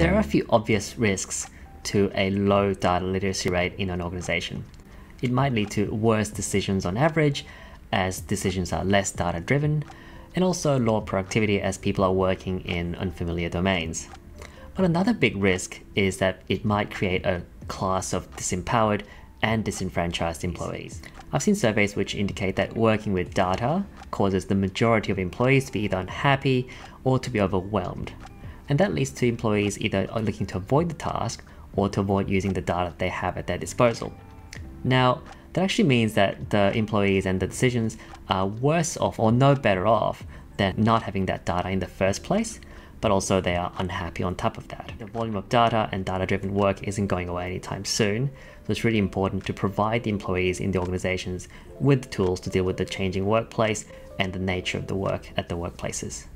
there are a few obvious risks to a low data literacy rate in an organization. It might lead to worse decisions on average, as decisions are less data driven, and also lower productivity as people are working in unfamiliar domains. But another big risk is that it might create a class of disempowered and disenfranchised employees. I've seen surveys which indicate that working with data causes the majority of employees to be either unhappy or to be overwhelmed. And that leads to employees either looking to avoid the task or to avoid using the data they have at their disposal. Now, that actually means that the employees and the decisions are worse off or no better off than not having that data in the first place, but also they are unhappy on top of that. The volume of data and data driven work isn't going away anytime soon, so it's really important to provide the employees in the organizations with the tools to deal with the changing workplace and the nature of the work at the workplaces.